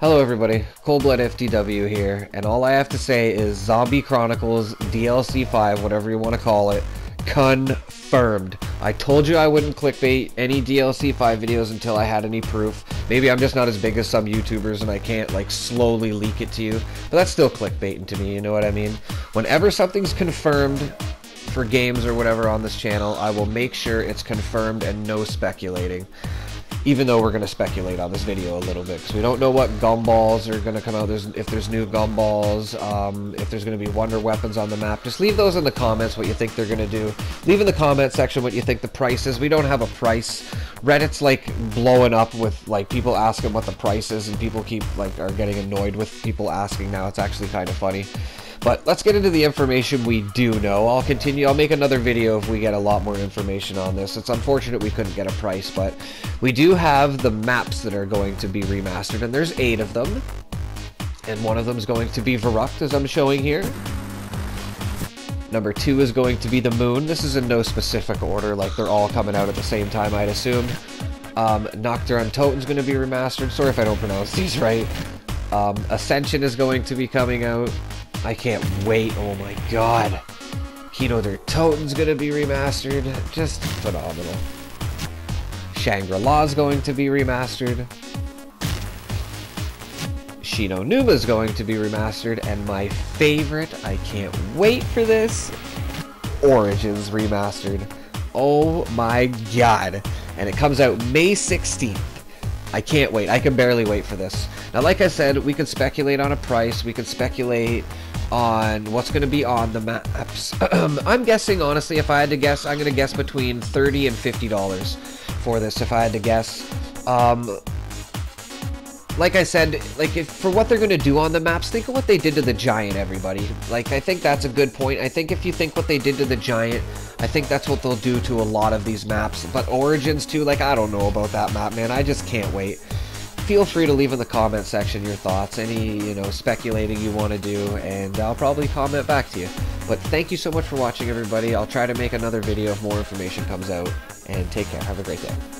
Hello everybody, Coldblood FTW here, and all I have to say is Zombie Chronicles DLC 5, whatever you want to call it, confirmed. I told you I wouldn't clickbait any DLC 5 videos until I had any proof. Maybe I'm just not as big as some YouTubers and I can't like slowly leak it to you, but that's still clickbaiting to me, you know what I mean? Whenever something's confirmed for games or whatever on this channel, I will make sure it's confirmed and no speculating even though we're going to speculate on this video a little bit because we don't know what gumballs are going to come out. There's if there's new gumballs um, if there's going to be wonder weapons on the map just leave those in the comments what you think they're going to do. Leave in the comment section what you think the price is. We don't have a price. Reddit's like blowing up with like people asking what the price is and people keep like are getting annoyed with people asking now. It's actually kind of funny but let's get into the information we do know. I'll continue, I'll make another video if we get a lot more information on this. It's unfortunate we couldn't get a price, but we do have the maps that are going to be remastered, and there's eight of them. And one of them is going to be Verrückt, as I'm showing here. Number two is going to be the Moon. This is in no specific order, like they're all coming out at the same time, I'd assume. Um, Nocturne Toten's going to be remastered. Sorry if I don't pronounce these right. Um, Ascension is going to be coming out. I can't wait. Oh my god. Kino Der Toten's gonna be remastered. Just phenomenal. Shangri-La's going to be remastered. Shi No Numa's going to be remastered. And my favorite, I can't wait for this, Origins remastered. Oh my god. And it comes out May 16th. I can't wait. I can barely wait for this. Now, like I said, we can speculate on a price. We can speculate on what's going to be on the maps. I'm guessing, honestly, if I had to guess, I'm going to guess between 30 and $50 for this, if I had to guess. Um, like I said, like if, for what they're going to do on the maps, think of what they did to the Giant, everybody. Like, I think that's a good point. I think if you think what they did to the Giant, I think that's what they'll do to a lot of these maps. But Origins, too, like, I don't know about that map, man. I just can't wait feel free to leave in the comment section your thoughts, any, you know, speculating you want to do, and I'll probably comment back to you. But thank you so much for watching, everybody. I'll try to make another video if more information comes out, and take care. Have a great day.